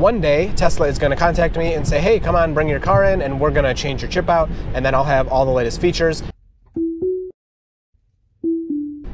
one day Tesla is going to contact me and say, hey, come on, bring your car in, and we're going to change your chip out, and then I'll have all the latest features.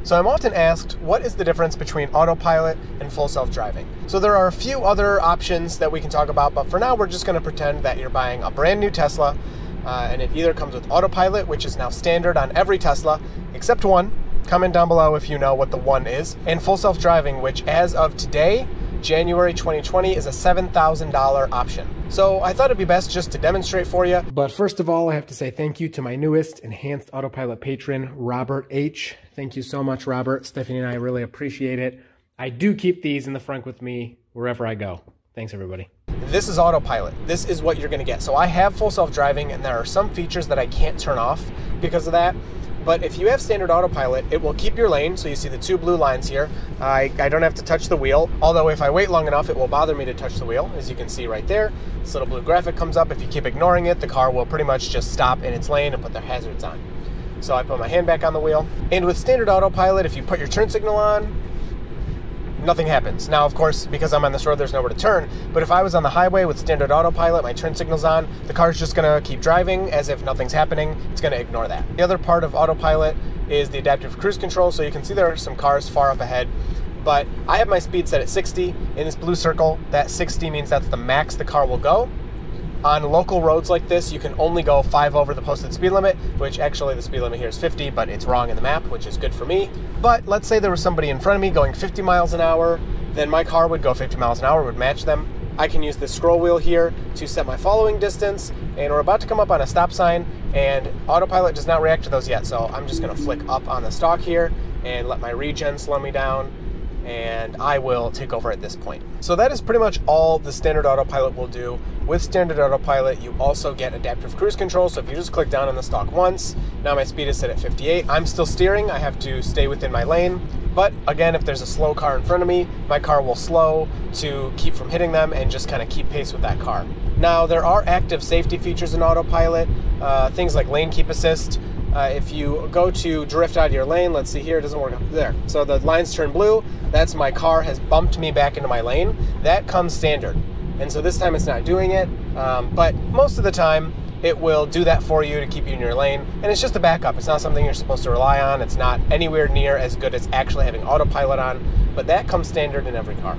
So I'm often asked, what is the difference between autopilot and full self-driving? So there are a few other options that we can talk about, but for now we're just going to pretend that you're buying a brand new Tesla, uh, and it either comes with autopilot, which is now standard on every Tesla, except one. Comment down below if you know what the one is, and full self-driving, which as of today January 2020 is a $7,000 option. So I thought it'd be best just to demonstrate for you. But first of all, I have to say thank you to my newest enhanced autopilot patron, Robert H. Thank you so much, Robert. Stephanie and I really appreciate it. I do keep these in the front with me wherever I go. Thanks, everybody. This is autopilot. This is what you're going to get. So I have full self-driving, and there are some features that I can't turn off because of that. But if you have standard autopilot, it will keep your lane. So you see the two blue lines here. I, I don't have to touch the wheel. Although if I wait long enough, it will bother me to touch the wheel. As you can see right there, this little blue graphic comes up. If you keep ignoring it, the car will pretty much just stop in its lane and put their hazards on. So I put my hand back on the wheel. And with standard autopilot, if you put your turn signal on, nothing happens. Now, of course, because I'm on this road, there's nowhere to turn. But if I was on the highway with standard autopilot, my turn signal's on, the car's just gonna keep driving as if nothing's happening. It's gonna ignore that. The other part of autopilot is the adaptive cruise control. So you can see there are some cars far up ahead. But I have my speed set at 60 in this blue circle. That 60 means that's the max the car will go. On local roads like this, you can only go five over the posted speed limit, which actually the speed limit here is 50, but it's wrong in the map, which is good for me. But let's say there was somebody in front of me going 50 miles an hour, then my car would go 50 miles an hour, would match them. I can use this scroll wheel here to set my following distance, and we're about to come up on a stop sign, and autopilot does not react to those yet, so I'm just gonna flick up on the stalk here and let my regen slow me down and I will take over at this point. So that is pretty much all the standard autopilot will do. With standard autopilot, you also get adaptive cruise control. So if you just click down on the stock once, now my speed is set at 58. I'm still steering, I have to stay within my lane. But again, if there's a slow car in front of me, my car will slow to keep from hitting them and just kind of keep pace with that car. Now, there are active safety features in autopilot, uh, things like lane keep assist, uh, if you go to drift out of your lane, let's see here, it doesn't work up there. So the lines turn blue, that's my car has bumped me back into my lane. That comes standard. And so this time it's not doing it, um, but most of the time it will do that for you to keep you in your lane. And it's just a backup. It's not something you're supposed to rely on. It's not anywhere near as good as actually having autopilot on, but that comes standard in every car.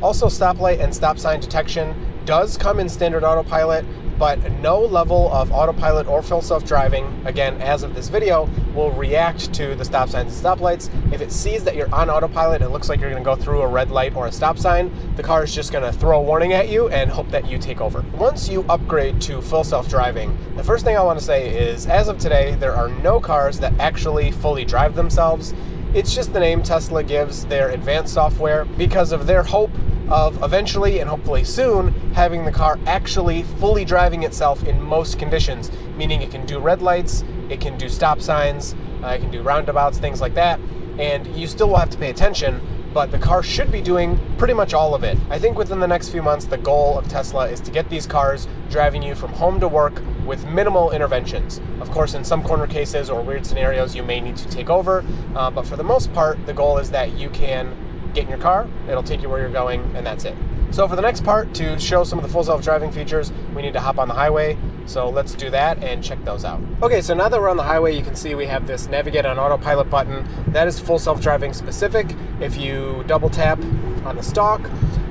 Also, stoplight and stop sign detection does come in standard autopilot, but no level of autopilot or full self-driving, again, as of this video, will react to the stop signs and stoplights. If it sees that you're on autopilot, it looks like you're gonna go through a red light or a stop sign, the car is just gonna throw a warning at you and hope that you take over. Once you upgrade to full self-driving, the first thing I wanna say is, as of today, there are no cars that actually fully drive themselves. It's just the name Tesla gives their advanced software because of their hope of eventually and hopefully soon having the car actually fully driving itself in most conditions, meaning it can do red lights, it can do stop signs, uh, it can do roundabouts, things like that. And you still will have to pay attention, but the car should be doing pretty much all of it. I think within the next few months, the goal of Tesla is to get these cars driving you from home to work with minimal interventions. Of course, in some corner cases or weird scenarios, you may need to take over, uh, but for the most part, the goal is that you can get in your car, it'll take you where you're going, and that's it. So for the next part, to show some of the full self-driving features, we need to hop on the highway. So let's do that and check those out. Okay, so now that we're on the highway, you can see we have this navigate on autopilot button. That is full self-driving specific. If you double tap on the stalk,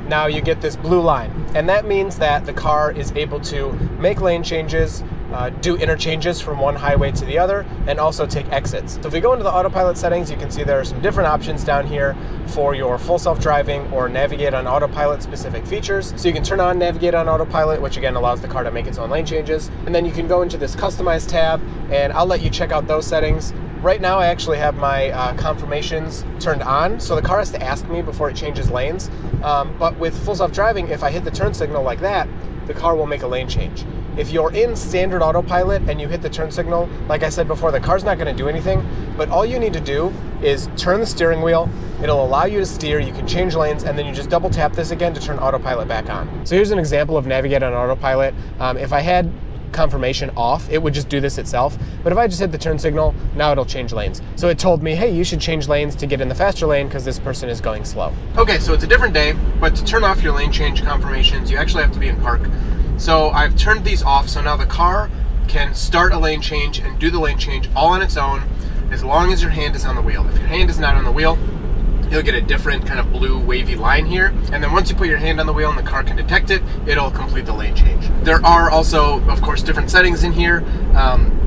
now you get this blue line. And that means that the car is able to make lane changes, uh, do interchanges from one highway to the other, and also take exits. So if we go into the autopilot settings, you can see there are some different options down here for your full self-driving or navigate on autopilot specific features. So you can turn on navigate on autopilot, which again allows the car to make its own lane changes. And then you can go into this customize tab, and I'll let you check out those settings. Right now, I actually have my uh, confirmations turned on, so the car has to ask me before it changes lanes. Um, but with full self-driving, if I hit the turn signal like that, the car will make a lane change. If you're in standard autopilot and you hit the turn signal, like I said before, the car's not going to do anything. But all you need to do is turn the steering wheel. It'll allow you to steer. You can change lanes, and then you just double tap this again to turn autopilot back on. So here's an example of navigate on autopilot. Um, if I had confirmation off, it would just do this itself. But if I just hit the turn signal, now it'll change lanes. So it told me, hey, you should change lanes to get in the faster lane because this person is going slow. Okay, so it's a different day, but to turn off your lane change confirmations, you actually have to be in park. So I've turned these off, so now the car can start a lane change and do the lane change all on its own as long as your hand is on the wheel. If your hand is not on the wheel, you'll get a different kind of blue wavy line here. And then once you put your hand on the wheel and the car can detect it, it'll complete the lane change. There are also, of course, different settings in here. Um,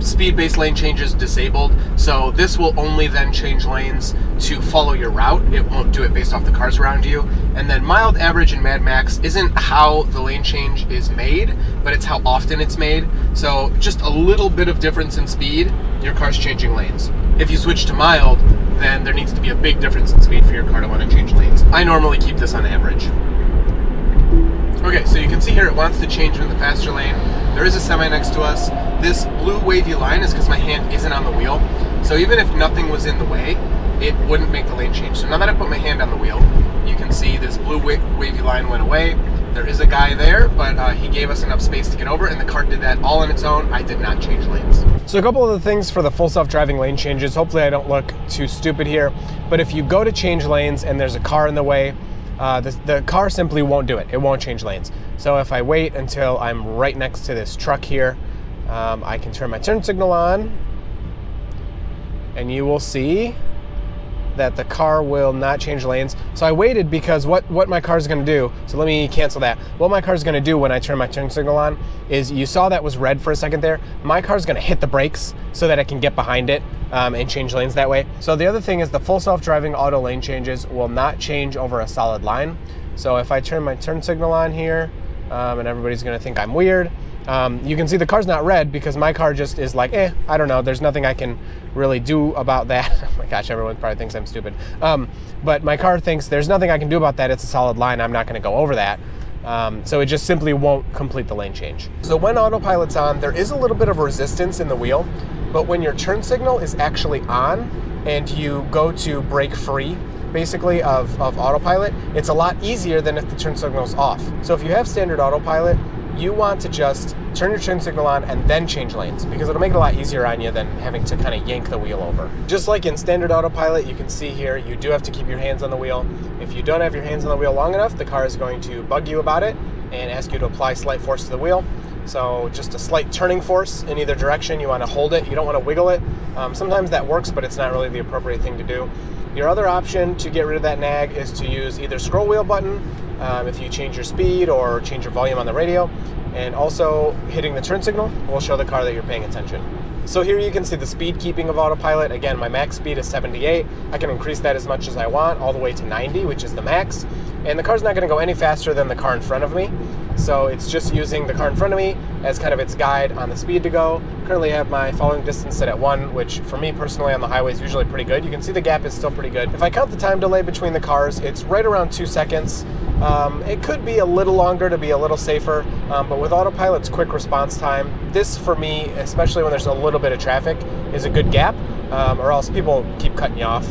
speed-based lane changes disabled, so this will only then change lanes to follow your route. It won't do it based off the cars around you. And then mild, average, and mad max isn't how the lane change is made, but it's how often it's made. So just a little bit of difference in speed, your car's changing lanes. If you switch to mild, then there needs to be a big difference in speed for your car to want to change lanes. I normally keep this on average. Okay, so you can see here it wants to change in the faster lane. There is a semi next to us. This blue wavy line is because my hand isn't on the wheel. So even if nothing was in the way, it wouldn't make the lane change. So now that I put my hand on the wheel, you can see this blue wavy line went away. There is a guy there, but uh, he gave us enough space to get over, and the car did that all on its own. I did not change lanes. So a couple of the things for the full self-driving lane changes. Hopefully I don't look too stupid here, but if you go to change lanes and there's a car in the way, uh, the, the car simply won't do it. It won't change lanes. So if I wait until I'm right next to this truck here, um, I can turn my turn signal on and you will see that the car will not change lanes. So I waited because what, what my car is going to do, so let me cancel that. What my car is going to do when I turn my turn signal on is you saw that was red for a second there. My car is going to hit the brakes so that I can get behind it um, and change lanes that way. So the other thing is the full self-driving auto lane changes will not change over a solid line. So if I turn my turn signal on here, um, and everybody's going to think I'm weird, um, you can see the car's not red because my car just is like, eh, I don't know. There's nothing I can really do about that. oh my gosh, everyone probably thinks I'm stupid. Um, but my car thinks there's nothing I can do about that. It's a solid line. I'm not going to go over that. Um, so it just simply won't complete the lane change. So when autopilot's on, there is a little bit of resistance in the wheel, but when your turn signal is actually on and you go to break free, basically of, of autopilot, it's a lot easier than if the turn signal is off. So if you have standard autopilot, you want to just turn your turn signal on and then change lanes because it'll make it a lot easier on you than having to kind of yank the wheel over. Just like in standard autopilot, you can see here, you do have to keep your hands on the wheel. If you don't have your hands on the wheel long enough, the car is going to bug you about it and ask you to apply slight force to the wheel. So just a slight turning force in either direction. You want to hold it. You don't want to wiggle it. Um, sometimes that works, but it's not really the appropriate thing to do. Your other option to get rid of that nag is to use either scroll wheel button um, if you change your speed or change your volume on the radio. And also hitting the turn signal will show the car that you're paying attention. So here you can see the speed keeping of autopilot. Again, my max speed is 78. I can increase that as much as I want, all the way to 90, which is the max. And the car's not gonna go any faster than the car in front of me. So it's just using the car in front of me as kind of its guide on the speed to go. Currently I have my following distance set at one, which for me personally on the highway is usually pretty good. You can see the gap is still pretty good. If I count the time delay between the cars, it's right around two seconds. Um, it could be a little longer to be a little safer, um, but with autopilot's quick response time, this for me, especially when there's a little bit of traffic, is a good gap, um, or else people keep cutting you off.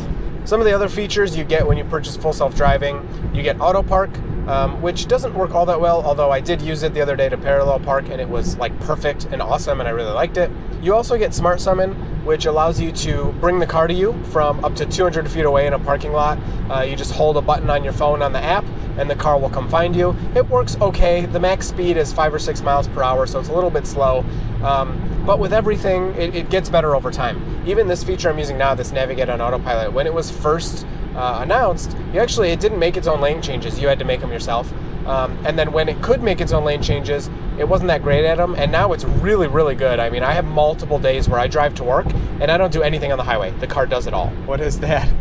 Some of the other features you get when you purchase full self-driving, you get auto park, um, which doesn't work all that well, although I did use it the other day to parallel park and it was like perfect and awesome and I really liked it. You also get Smart Summon, which allows you to bring the car to you from up to 200 feet away in a parking lot. Uh, you just hold a button on your phone on the app and the car will come find you. It works okay. The max speed is five or six miles per hour, so it's a little bit slow. Um, but with everything, it, it, gets better over time. Even this feature I'm using now, this Navigate on Autopilot, when it was first uh, announced, you actually it didn't make its own lane changes. You had to make them yourself. Um, and then when it could make its own lane changes, it wasn't that great at them. And now it's really, really good. I mean, I have multiple days where I drive to work and I don't do anything on the highway. The car does it all. What is that?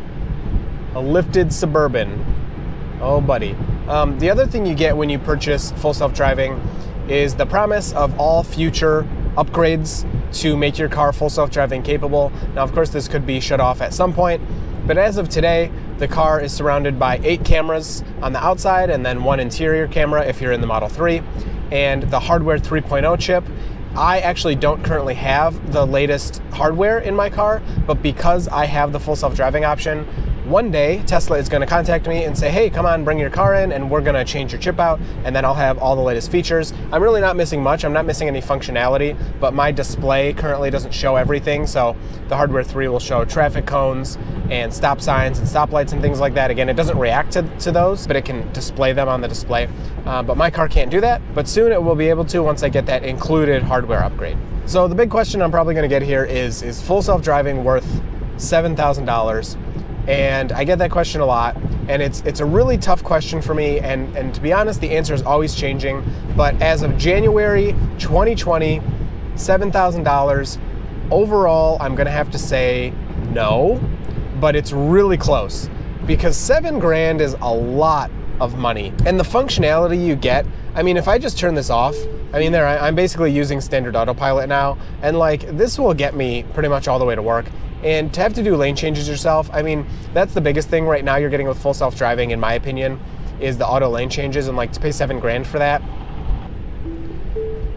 A lifted Suburban. Oh, buddy. Um, the other thing you get when you purchase full self driving is the promise of all future upgrades to make your car full self driving capable. Now, of course, this could be shut off at some point, but as of today, the car is surrounded by eight cameras on the outside and then one interior camera if you're in the Model 3, and the hardware 3.0 chip. I actually don't currently have the latest hardware in my car, but because I have the full self driving option, one day Tesla is going to contact me and say, hey, come on, bring your car in, and we're going to change your chip out, and then I'll have all the latest features. I'm really not missing much. I'm not missing any functionality, but my display currently doesn't show everything. So the hardware 3 will show traffic cones and stop signs and stoplights and things like that. Again, it doesn't react to, to those, but it can display them on the display. Uh, but my car can't do that, but soon it will be able to once I get that included hardware upgrade. So the big question I'm probably going to get here is is full self-driving worth $7,000? And I get that question a lot, and it's it's a really tough question for me. And and to be honest, the answer is always changing. But as of January 2020, seven thousand dollars overall, I'm gonna have to say no. But it's really close because seven grand is a lot of money, and the functionality you get. I mean, if I just turn this off, I mean, there I'm basically using standard autopilot now, and like this will get me pretty much all the way to work. And to have to do lane changes yourself, I mean, that's the biggest thing right now you're getting with full self driving, in my opinion, is the auto lane changes and like to pay seven grand for that.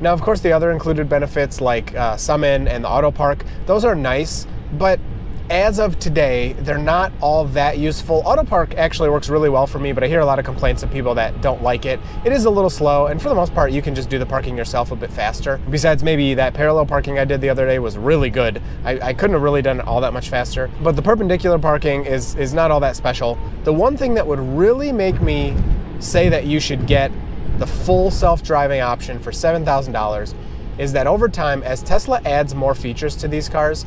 Now, of course, the other included benefits like uh, Summon and the auto park, those are nice, but as of today, they're not all that useful. Autopark actually works really well for me, but I hear a lot of complaints of people that don't like it. It is a little slow, and for the most part, you can just do the parking yourself a bit faster. Besides, maybe that parallel parking I did the other day was really good. I, I couldn't have really done it all that much faster. But the perpendicular parking is, is not all that special. The one thing that would really make me say that you should get the full self-driving option for $7,000 is that over time, as Tesla adds more features to these cars,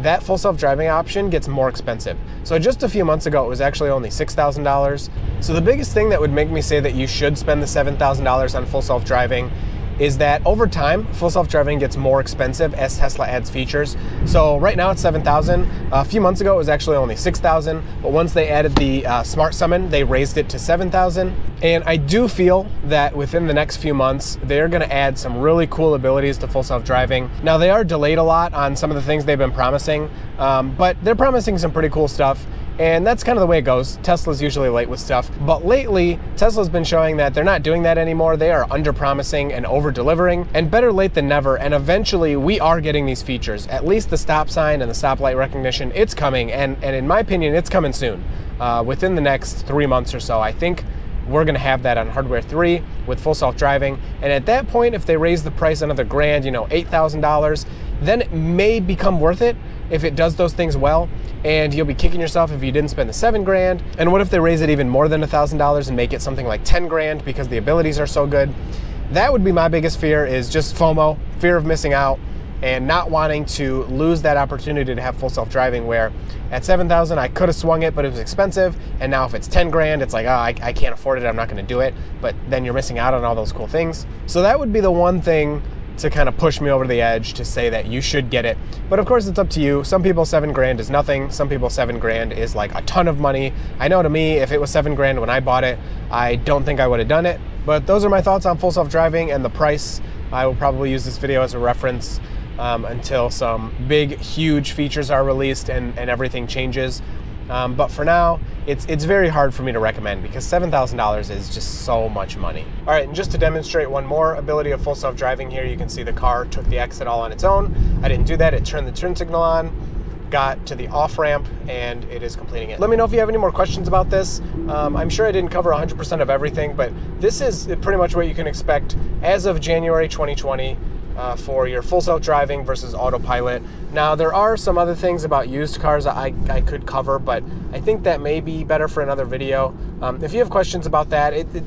that full self-driving option gets more expensive. So just a few months ago, it was actually only $6,000. So the biggest thing that would make me say that you should spend the $7,000 on full self-driving is that over time, full self-driving gets more expensive as Tesla adds features. So right now it's 7,000. A few months ago it was actually only 6,000, but once they added the uh, Smart Summon, they raised it to 7,000. And I do feel that within the next few months, they're gonna add some really cool abilities to full self-driving. Now they are delayed a lot on some of the things they've been promising, um, but they're promising some pretty cool stuff. And that's kind of the way it goes. Tesla's usually late with stuff. But lately, Tesla's been showing that they're not doing that anymore. They are under promising and over delivering, and better late than never. And eventually, we are getting these features. At least the stop sign and the stoplight recognition, it's coming. And, and in my opinion, it's coming soon. Uh, within the next three months or so, I think we're going to have that on hardware 3 with full self-driving and at that point if they raise the price another grand you know $8000 then it may become worth it if it does those things well and you'll be kicking yourself if you didn't spend the seven grand. And what if they raise it even more than a thousand dollars and make it something like 10 grand because the abilities are so good? That would be my biggest fear is just fomo fear of missing out and not wanting to lose that opportunity to have full self-driving where at 7000 i could have swung it but it was expensive and now if it's 10 grand it's like oh i, I can't afford it i'm not going to do it but then you're missing out on all those cool things. So that would be the one thing to kind of push me over the edge to say that you should get it. But of course, it's up to you. Some people, seven grand is nothing. Some people, seven grand is like a ton of money. I know to me, if it was seven grand when I bought it, I don't think I would have done it. But those are my thoughts on full self driving and the price. I will probably use this video as a reference um, until some big, huge features are released and, and everything changes. Um, but for now, it's it's very hard for me to recommend because seven thousand dollars is just so much money. All right, and just to demonstrate one more ability of full self driving here, you can see the car took the exit all on its own. I didn't do that; it turned the turn signal on, got to the off ramp, and it is completing it. Let me know if you have any more questions about this. Um, I'm sure I didn't cover 100% of everything, but this is pretty much what you can expect as of January 2020 uh, for your full self driving versus autopilot. Now, there are some other things about used cars I, I could cover, but I think that may be better for another video. Um, if you have questions about that, it, it,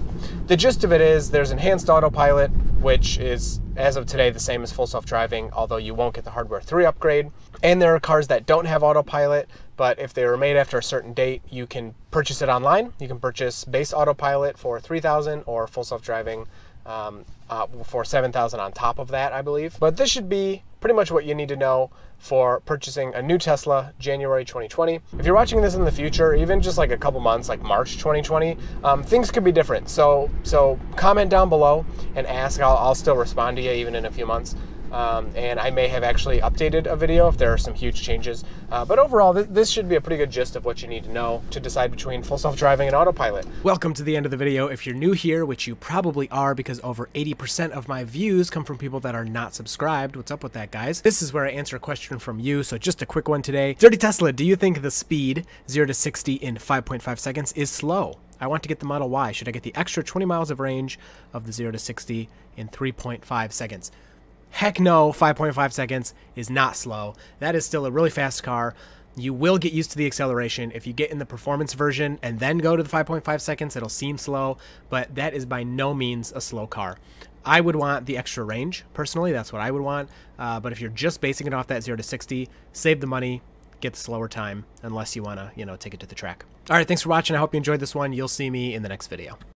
the gist of it is there's enhanced autopilot, which is as of today the same as full self driving, although you won't get the hardware 3 upgrade. And there are cars that don't have autopilot, but if they were made after a certain date, you can purchase it online. You can purchase base autopilot for 3000 or full self driving um, uh, for 7000 on top of that, I believe. But this should be pretty much what you need to know for purchasing a new Tesla January 2020. If you're watching this in the future, even just like a couple months, like March 2020, um, things could be different. So, so comment down below and ask. I'll, I'll still respond to you even in a few months. Um, and I may have actually updated a video if there are some huge changes. Uh, but overall, th- this should be a pretty good gist of what you need to know to decide between full self-driving and autopilot. Welcome to the end of the video. If you're new here, which you probably are because over 80% of my views come from people that are not subscribed. What's up with that, guys? This is where I answer a question from you. So just a quick one today. Dirty Tesla, do you think the speed 0 to 60 in 5.5 seconds is slow? I want to get the Model Y. Should I get the extra 20 miles of range of the 0 to 60 in 3.5 seconds? Heck no, 5.5 seconds is not slow. That is still a really fast car. You will get used to the acceleration. If you get in the performance version and then go to the 5.5 seconds, it'll seem slow, but that is by no means a slow car. I would want the extra range, personally. That's what I would want. Uh, but if you're just basing it off that 0 to 60, save the money, get the slower time, unless you want to, you know, take it to the track. All right, thanks for watching. I hope you enjoyed this one. You'll see me in the next video.